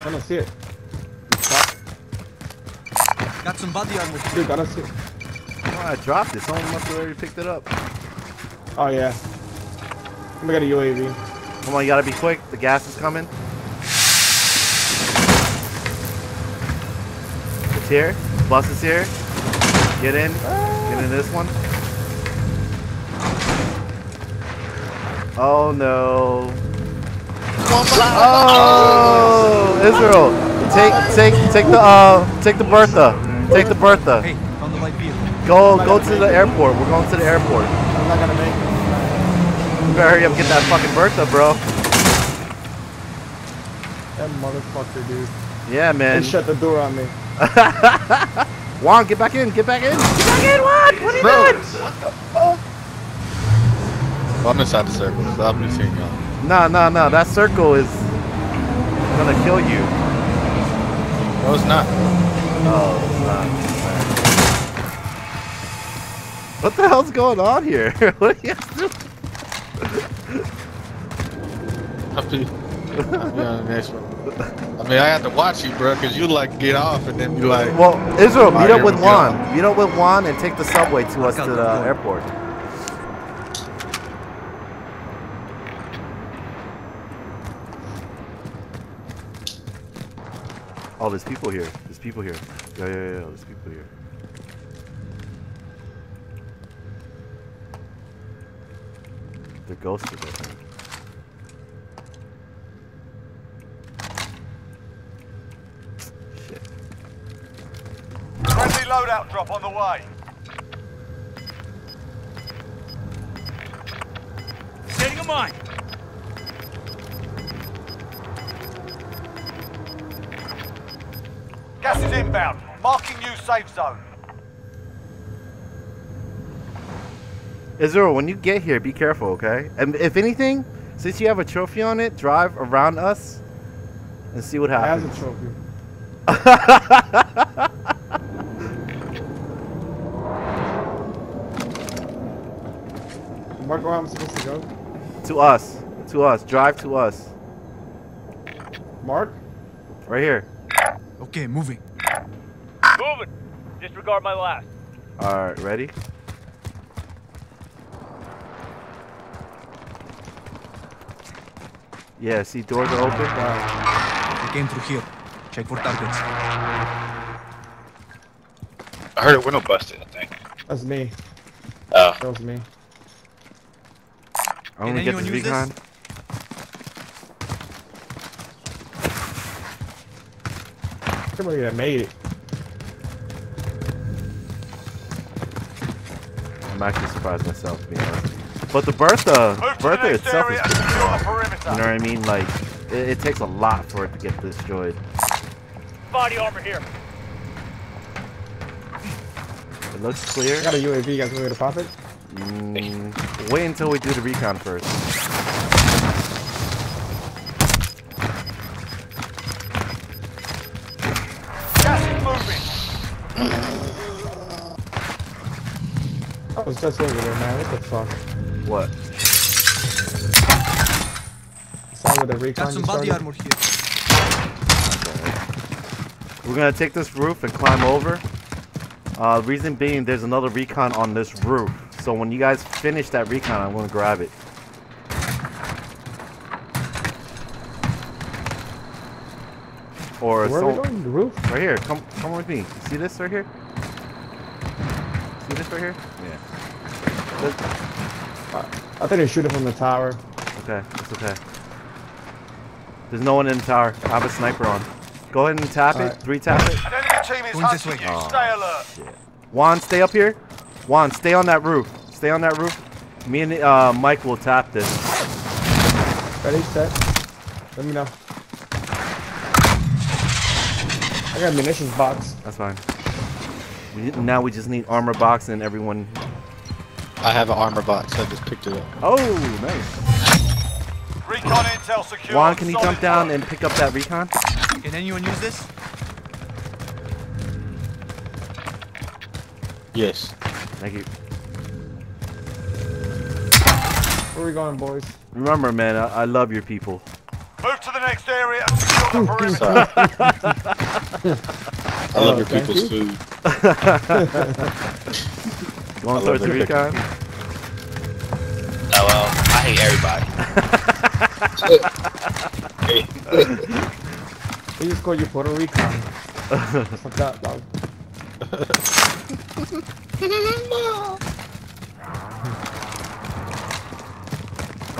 I don't see it. Got some body armor. Dude, I don't see it. Oh, I dropped it. Someone must have already picked it up. Oh, yeah. We got a UAV. Come on, you gotta be quick. The gas is coming. It's here. The Bus is here. Get in. Get in this one. Oh no. Oh, Israel. Take take take the uh take the Bertha. Take the Bertha. Hey, found the light vehicle. Go go to the airport. We're going to the airport. I'm not gonna make it. You better hurry up and get that fucking Bertha, bro. That motherfucker, dude. Yeah, man. They shut the door on me. Juan, get back in. Get back in. Get back in, Juan. What are you doing? Well, I'm inside the circle, so I'm just seeing y'all. No, no, no. That circle is gonna kill you. No, it's not. Oh, it's not. What the hell's going on here? what are you doing? I'll be, I'll be on the next one. I mean, I had to watch you, bro, because you like get off and then be like, Well, Israel, meet up with we Juan. Meet up with Juan and take the subway to us to the the airport. Oh, there's people here. There's people here. Yeah, yeah, yeah. There's people here. They're ghosted, I think. Shit. Friendly loadout drop on the way. Setting a mine. Gas is inbound. Marking new safe zone. Israel, when you get here, be careful, okay? And if anything, since you have a trophy on it, drive around us and see what I have a trophy. Mark, where I'm supposed to go? to us. To us. Drive to us. Mark? Right here. Okay, moving. Moving. Disregard my last. Alright, ready? Yeah, see doors are open. They came through here. Check for targets. I heard a window busted, I think. That's me. Oh. That was me. I'm gonna Can get anyone this use this? Somebody that made it. I'm actually surprised myself, to be honest. But the Bertha, Move to Bertha the next itself is pretty Secure strong. the perimeter. You know what I mean? Like, it, it takes a lot for it to get destroyed. Body armor here. It looks clear. I got a UAV. You guys want me to pop it? Mm, wait until we do the recon first. I was just over there, man. What the fuck? What? Sorry with the recon Got some body started? armor here. We're gonna take this roof and climb over. Uh, reason being, there's another recon on this roof. So when you guys finish that recon, I'm gonna grab it. Or Where are we going? The roof? right here. Come, come with me. See this right here? See this right here? Yeah. I think they're shooting from the tower. Okay, it's okay. There's no one in the tower. I have a sniper on. Go ahead and tap it. Alright. Three tap it. An enemy team is hunting you. Oh, Stay alert. Juan, stay up here. Juan, stay on that roof. Stay on that roof. Me and uh, Mike will tap this. Ready, set. Let me know. I got a munitions box. That's fine. We, now we just need armor box and everyone. I have an armor box. I just picked it up. Oh, nice. Recon intel secure. Juan, can you Solid jump down and pick up that recon? Can anyone use this? Yes. Thank you. Where we going, boys? Remember, man, I, I love your people. Move to the next area and secure the perimeter. I love your uh, people's you. food. Going I love the recon. Oh well, I hate everybody. We just call you Puerto Rican. Fuck that, dog.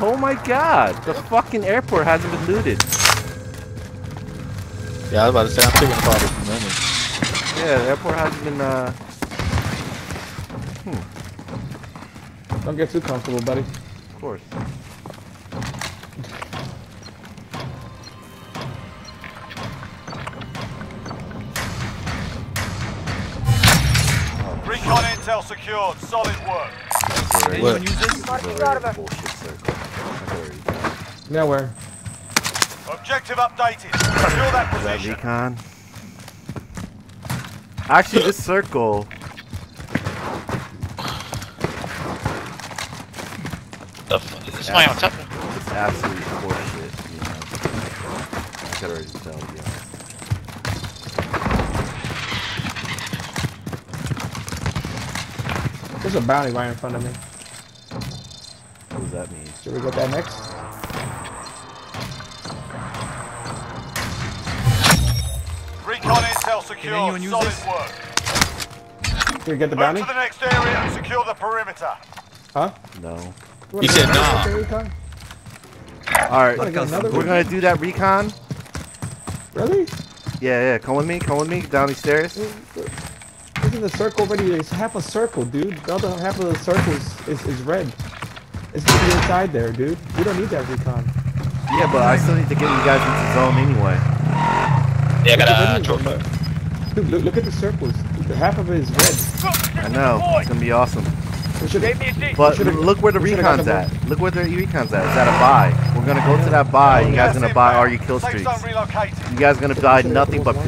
Oh my god, the fucking airport hasn't been looted. Yeah, I was about to say, I'm thinking about it for a minute. Yeah, the airport hasn't been, uh, Don't get too comfortable, buddy. of course. Recon intel secured. Solid work. Can anyone use this? Bullshit circle. I've already done Now where? Objective updated. Secure that That recon. Actually, this circle, The fuck is this my on top of me? is absolutely horseshit. You know, I could already tell. To be. There's a bounty right in front of me. What does that mean? Should we get that next? Recon intel secured. anyone use Solid this? work. Should we get the Move bounty? to the next area and secure the perimeter. Huh? No. You He said get nah. All right, Wanna get another we're one? gonna do that recon. Really? Yeah, yeah. Come with me. Come with me down these stairs. Isn't the circle already? It's half a circle, dude. The other half of the circle is, is, is red. It's gonna be inside there, dude. We don't need that recon. Yeah, but I still need to get you guys into zone anyway. Yeah, I got a do trophy. Dude, look, look at the circles. The half of it is red. I know. It's gonna be awesome. We should Save me a seat. But look where the we should've got recon's at. Look where the recon's at. It's at a buy. We're gonna go to that buy. You guys Gas gonna buy inbound. all your kill Safe streaks. You guys gonna buy nothing but should've-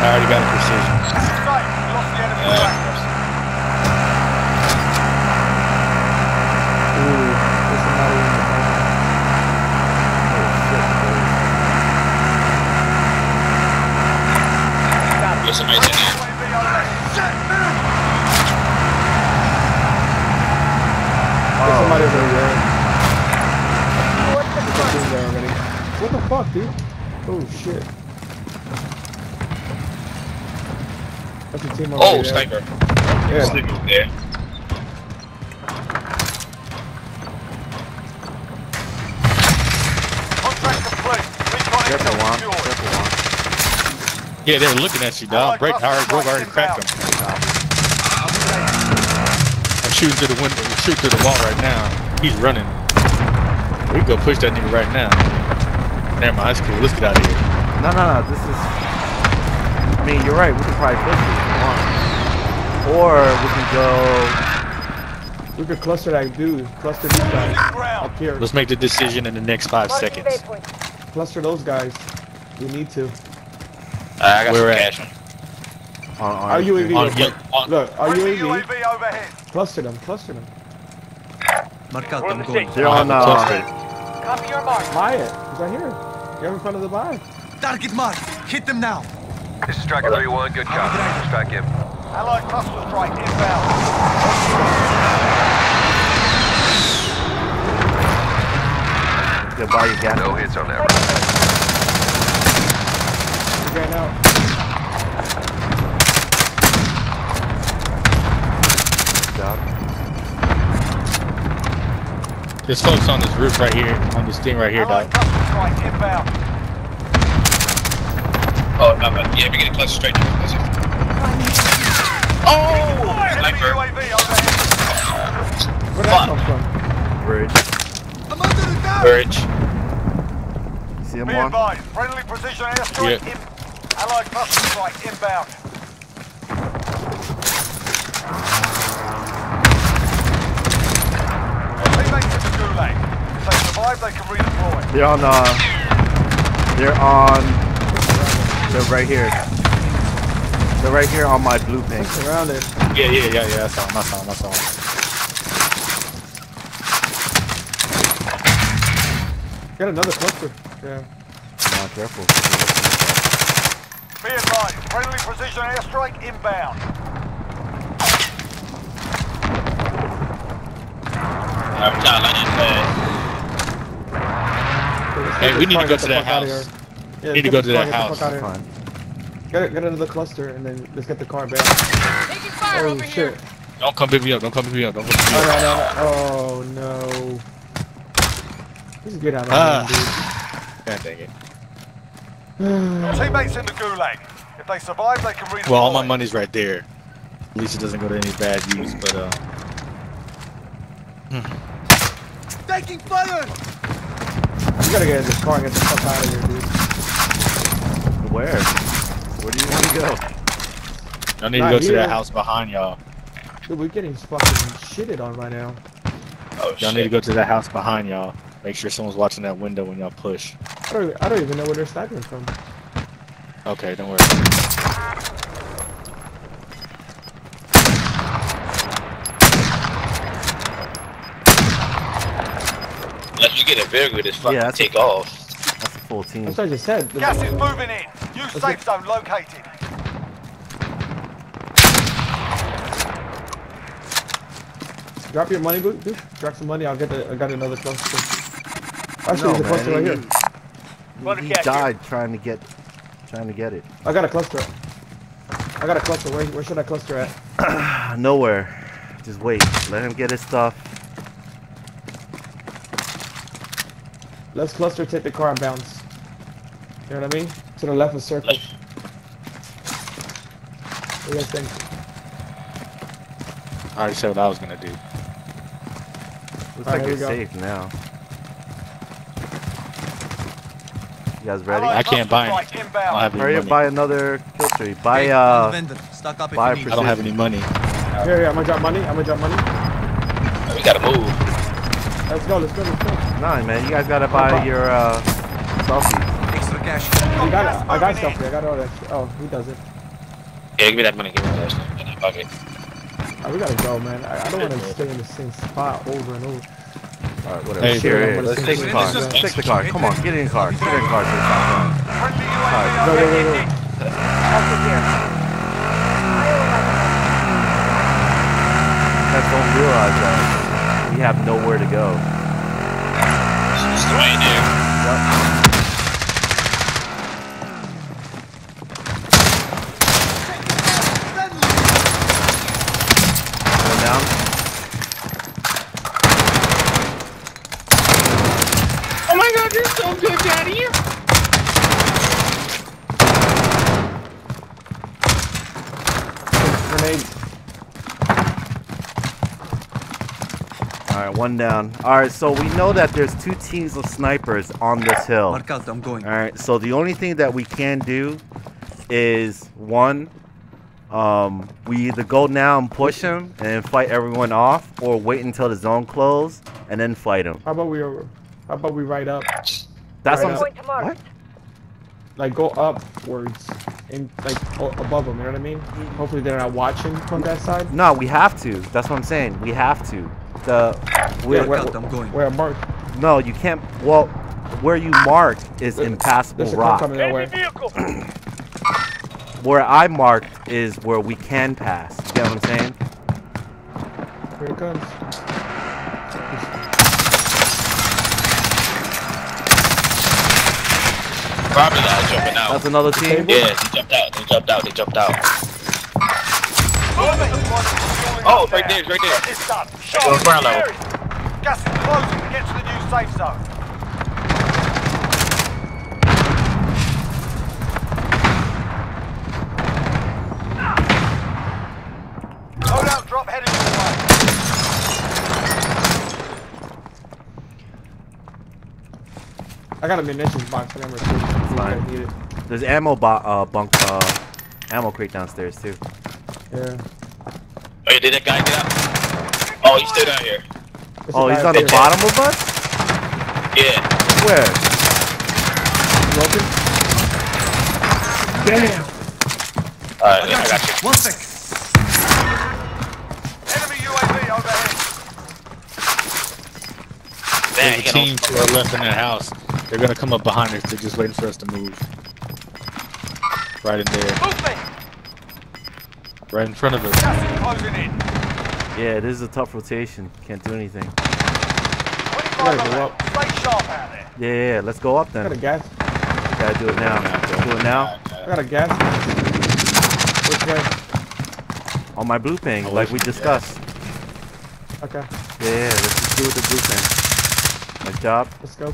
I already got a precision. Safe. You lost the enemy Yeah. track. Ooh, there's somebody in the front. There's somebody in there. UAV overhead. There's somebody over there. There's a team there already. What dude? Oh shit. That's a team over Oh, there. sniper. Yeah. Sniper there. Contract complete. Recon Careful, intel Juan. Careful, Juan. Yeah, they're looking at you, dog. Break, hard, already, Grove already cracked them. I'm shooting through the window, shoot to the wall right now. He's running. We can go push that nigga right now. Never mind, that's cool. Let's get out of here. No, no, no. This is. I mean, you're right. We can probably push this if you want. Or we can go. We could cluster that dude. Cluster these guys up here. Let's make the decision in the next five seconds. Cluster those guys. We need to. Uh, I got Where some at? cash. On, on Our UAV. On, yeah, on, Look, our Friendly UAV. UAV overhead. Cluster them. Cluster them. Mark out, We're I'm in the going. safe They're on. I'll have a Uh. Copy your mark. Buy it. He's right here. You're in front of the buy. Target marked. Hit them now. This is Striker 3-1, good copy. Strike in. Allied cluster strike inbound. go buy your gas. No hits on that round. He's getting out. job. There's folks on this roof right here, on this thing right here, Allied dog. cluster strike inbound. Oh, no, but yeah, we get a cluster straight to the. Oh! Sniper. Where'd that come from? Bridge. I'm under attack. Courage. You see him Be advised. Friendly precision airstrike Yeah. in. Allied cluster strike inbound. Teammates in the gulag. If they can redeploy. They're on. Uh, they're on. They're right here. They're right here on my blue ping. Around it. Yeah, yeah, yeah, yeah. I saw him. I saw him. I saw him. Got another cluster. Yeah. Not careful. Be advised, friendly precision airstrike inbound. I'm trying to land Hey, we need to go to that house. here. Yeah, Need to go to that house. fuck outta Get, get another cluster and then let's get the car back. Taking fire Oh over shit. here. Don't come pick me up. Don't come pick me up. Don't come pick me Alright, up. alright, oh no. Let's get out of Ah. here, God dang it. Teammates in the gulag. If they survive, they can redeploy. Well, all my money's right there. At least it doesn't go to any bad use, but uh. Taking fire! You gotta get in this car and get the fuck out of here, dude. Where? Where do you want to go? I need to Not go to that house behind y'all. Dude, we're getting fucking shitted on right now. Oh Y'all need to go to that house behind y'all. Make sure someone's watching that window when y'all push. I don't, I don't even know where they're sniping from. Okay, don't worry. You get a vehicle, just fucking Yeah, that's- take off. That's a full team. That's what I just said. Gas is moving in. New Let's safe zone located. Drop your money, dude. dude. Drop some money. I'll get the. I got another cluster. Actually, No, there's a cluster right here. Run He a cat here. died trying to get, trying to get it. I got a cluster. I got a cluster. Where, where should I cluster at? Nowhere. Just wait. Let him get his stuff. Let's cluster, take the car and bounce. You know what I mean? To the left of circle. What do you guys think? I already said what I was gonna do. Looks Alright, like here you're we go. safe now. You guys ready? I can't buy I inbound. don't have any Hurry up, buy another kill tree. Buy Hey, uh, vendor. Stock up buy you need. a I don't have any money. Here, here, I'm gonna drop money. I'm gonna drop money. We gotta move. Let's go, let's go, let's go. Nah, man. You guys gotta buy your uh, selfie. Extra cash. I got, gas I got moving in. stuff. I got all that shit. Oh, he doesn't. Yeah, give me that money. Give me that shit in that. Oh, we gotta go, man. I, I don't want to stay in the same spot over and over. Alright, whatever. Hey, here, sure, here. Let's take the car. Let's take the car. Come on, get in the car. Get in the car. so it's not Friendly Alright. UAV Go, go, go, go. You guys don't realize that we have nowhere to go. It's right there. Going down. Oh my god, you're so good, Daddy. Grenade. Alright, one down. Alright, so we know that there's two teams of snipers on this hill. Mark out, I'm going. Alright, so the only thing that we can do is one, um, we either go now and push him and then fight everyone off, or wait until the zone close and then fight him. How about we, how about we ride up? That's Right what I'm up. What? Like go upwards, in like above them. You know what I mean? Hopefully they're not watching from that side. No, we have to. That's what I'm saying. We have to. The we're, Yeah, where, out, I'm going. where I marked. no, you can't. Well, where you marked is There's- impassable There's rock. coming that way. vehicle! Where I marked is where we can pass. You get what I'm saying? Here it comes. Probably not uh, jumping out. That's another team. Yeah, they jumped out. They jumped out. They jumped out. Oh, Oh, right there, right there. This done. Go Shot. ground level. Gas is closing get to the new safe zone. Loadout drop heading your way. I got a munitions box number two. if you Fine. guys need it. There's ammo bo- uh, bunk uh, ammo crate downstairs too. Yeah. Oh, yeah, did that guy get out? Oh, he's still down here. There's Oh, he's on the there. bottom of us. Yeah. Where? Broken? Damn. Alright, yeah, I got you. One sec. Enemy UAV overhead. Damn, There's he a team on. to our left in that house. They're gonna come up behind us. They're just waiting for us to move. Right in there. Movement! Right in front of us. Gas is closing in. Yeah, this is a tough rotation. Can't do anything. 25 Gotta go up. Stay sharp out there. Yeah, yeah, yeah. Let's go up I got a gas. Gotta do it now. Do it now. I got a gas. Which way? On my blue ping, like we discussed. Okay, Yeah, yeah, let's just do it the blue ping. Nice job. let's go.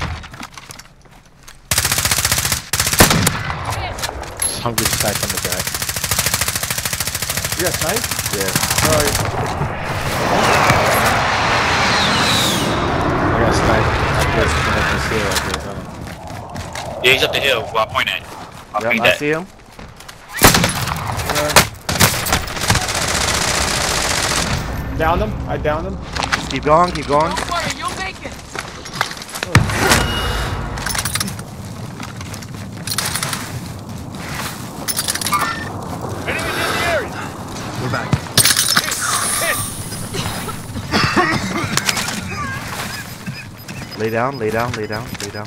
I'm getting sniped from the back. You got snipe? Yeah. Alright. I got sniped. I guess from up this hill. I guess. I don't know. Yeah, he's up the hill. Where I point at. I'll Yep, I that. see him. Downed him. I down him. Keep going, keep going. worry, you'll make it. Enemies in the area. We're back. Lay down, lay down, lay down, lay down.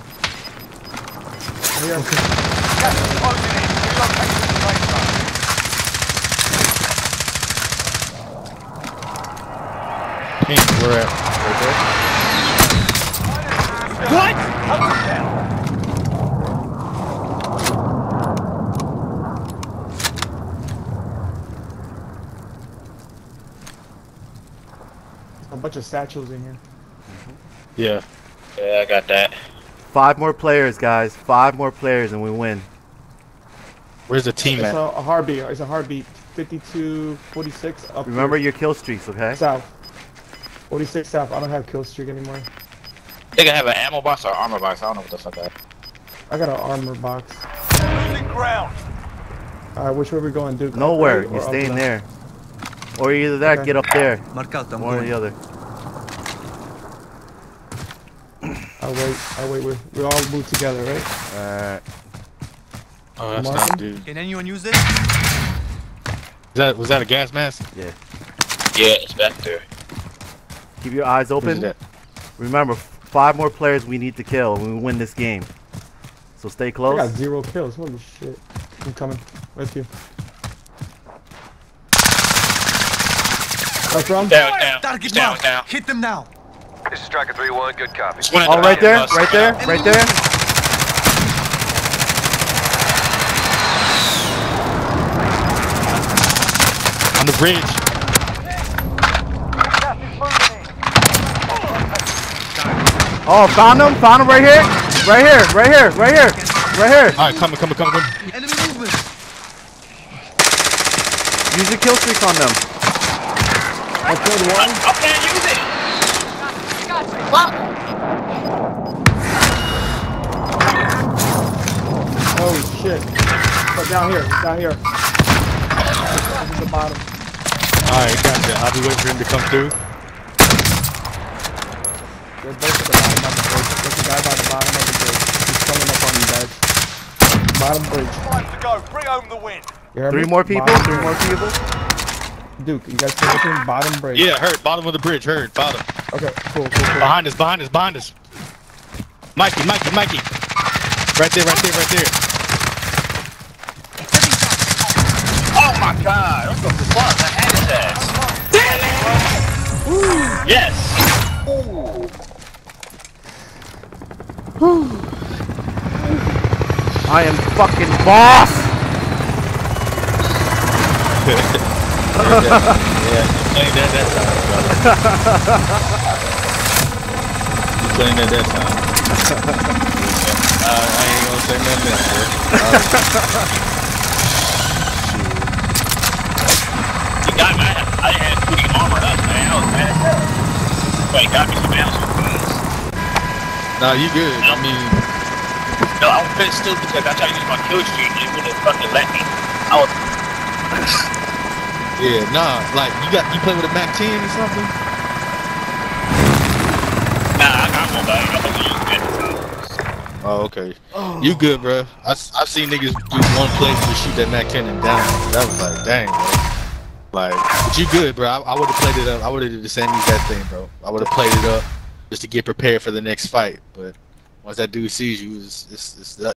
Here. Gas is closing in. Relocating to the safe. Pink, we're at right there. What? Hold it down. A bunch of satchels in here. Yeah. Yeah, I got that. Five more players, guys. Five more players and we win. Where's the team It's at? a, a heartbeat. It's a heartbeat. 52, 46 up. Remember here. your kill streaks, okay? south. 46 south. I don't have kill streak anymore. They gonna have an ammo box or armor box. I don't know what the fuck that. I got an armor box. Losing ground. Alright, which way we going, Duke? Nowhere. Up or You're staying there. Or either that, Okay. get up there. Mark out, I'm One or the other. I'll wait. I'll wait. We, we all move together, right? Alright. Oh, that's Martin? not dude. Can anyone use this? Is that was that a gas mask? Yeah. Yeah, it's back there. Keep your eyes open. Remember, five more players we need to kill when we win this game. So stay close. I close. got zero kills. Holy shit. I'm coming with you. What's wrong? Down, down. Target He's down, down. Hit them now. This is Striker 3-1, good copy. It's Oh, the right there, bus. right there, right there. On the bridge. Gas is moving in. Oh, found him, found him right here, right here, right here, right here, right here. All right, coming, coming, coming. coming. Enemy movement. Use your kill streak on them. I killed one. I can't use it. Oh shit. But down here. Down here. This is the bottom. All right, gotcha. I'll be waiting for him to come through. They're both at the bottom of the bridge. There's a guy by the bottom of the bridge. He's coming up on you guys. Bottom bridge. Time to go. Bring home the win. Three me? more people, Bottom three more people. Duke, you guys see anything? Bottom bridge. Yeah, hurt. Bottom of the bridge. Hurt. Bottom. Okay, cool, cool, cool. Behind us. Behind us. Behind us. Mikey. Mikey. Mikey. Right there. Right there. Right there. Oh my god. What the fuck? I had his ass. Yes. I am fucking boss. yeah, you playing that that time, brother. you playing that that time. uh, I ain't gonna say nothing else, bro. You got me. I, I had putting armor up, man. I was mad. But he got me some ammo. Nah, you good. I mean, No, I was pissed too because I tried to use my kill streak and it wouldn't fucking let me. I was yeah, nah. Like you got you play with a Mac 10 or something? nah, I got one, but I ain't gonna use it. Oh, okay. You good, bro? i've seen niggas do one play to shoot that Mac 10 and down. That was like, dang, bro. Like, but you good, bro? I, I would have played it up. I would have did the same exact thing, bro. I would have played it up just to get prepared for the next fight. But Once that dude sees you, it's it's, it's